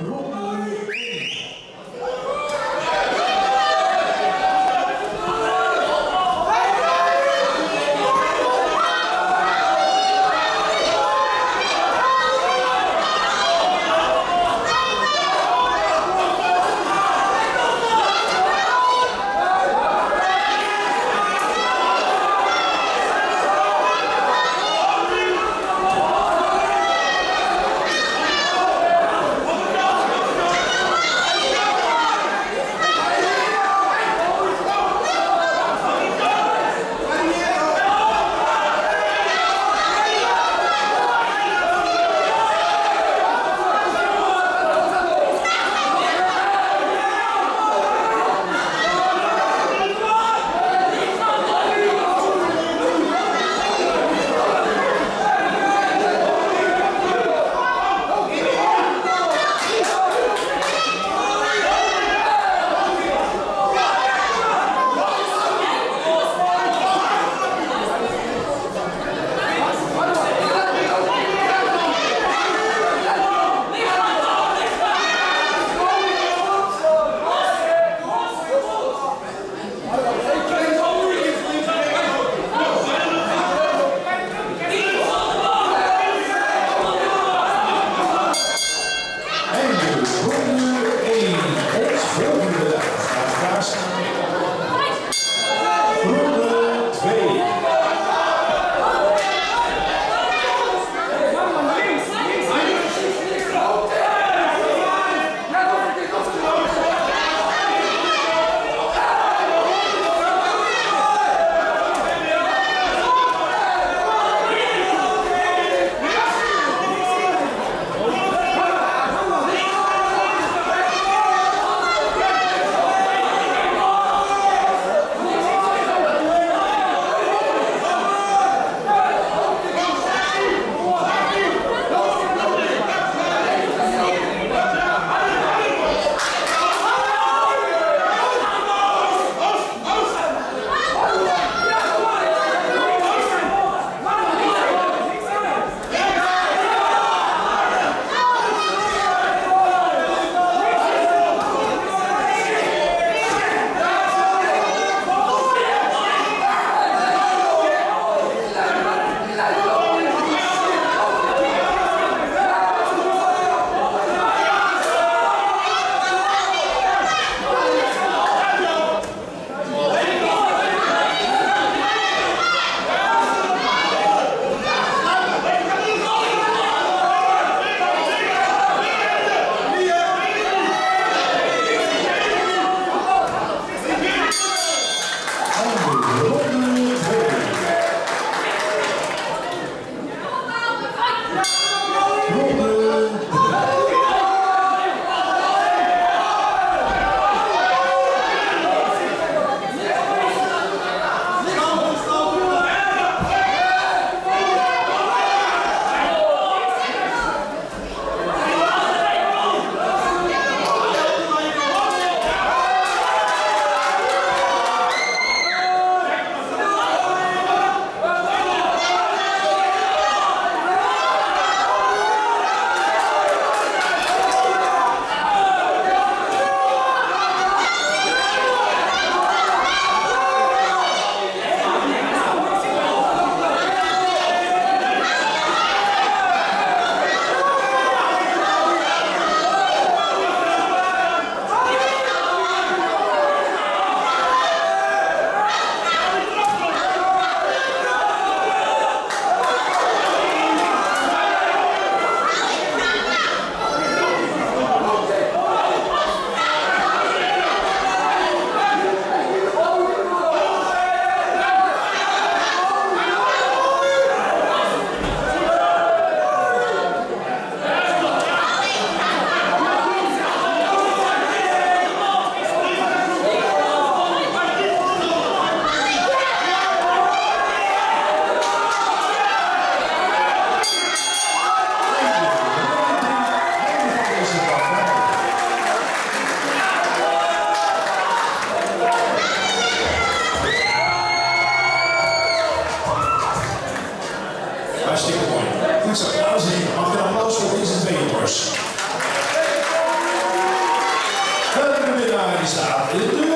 Roy Hartelijk applaus een applaus voor deze tweeënpers? Welke winnaar is daar?